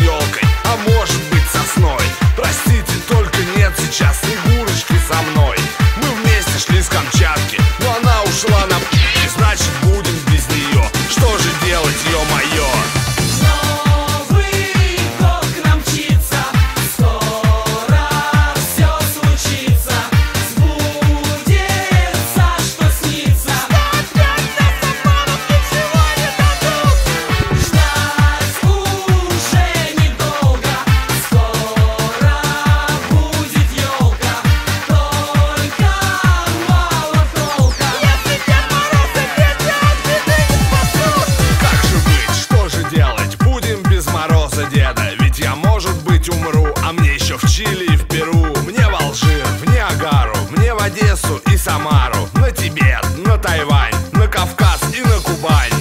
carioca. Amor Тайвань На Кавказ и на Кубань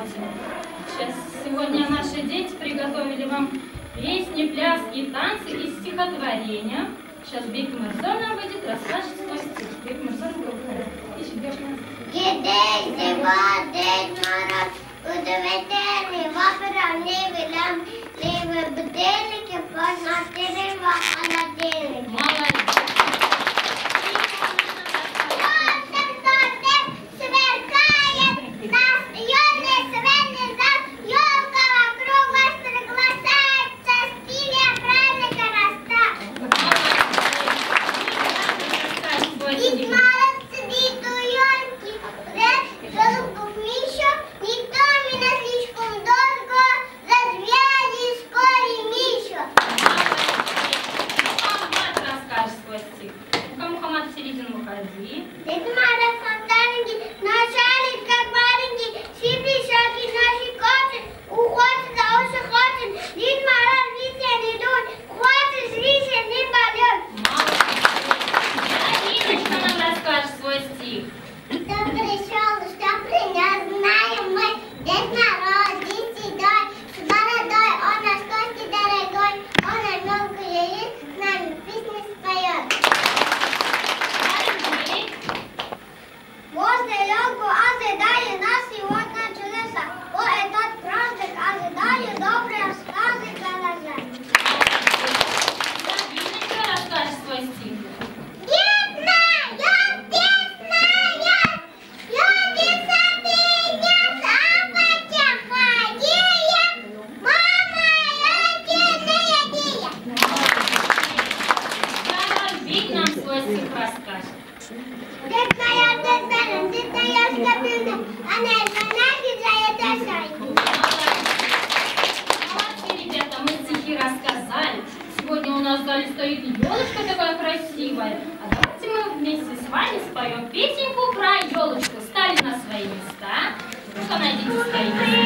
Матери. Сейчас сегодня наши дети приготовили вам песни, пляски, танцы и стихотворения. Сейчас Бек Мирзон нам будет расскажет свой стих. Бек Мирзон говорит. Гидей зима, день в будильнике, по на дерево. Молодец. Василий Мухази. Это моя фонтанки, наша Thank you.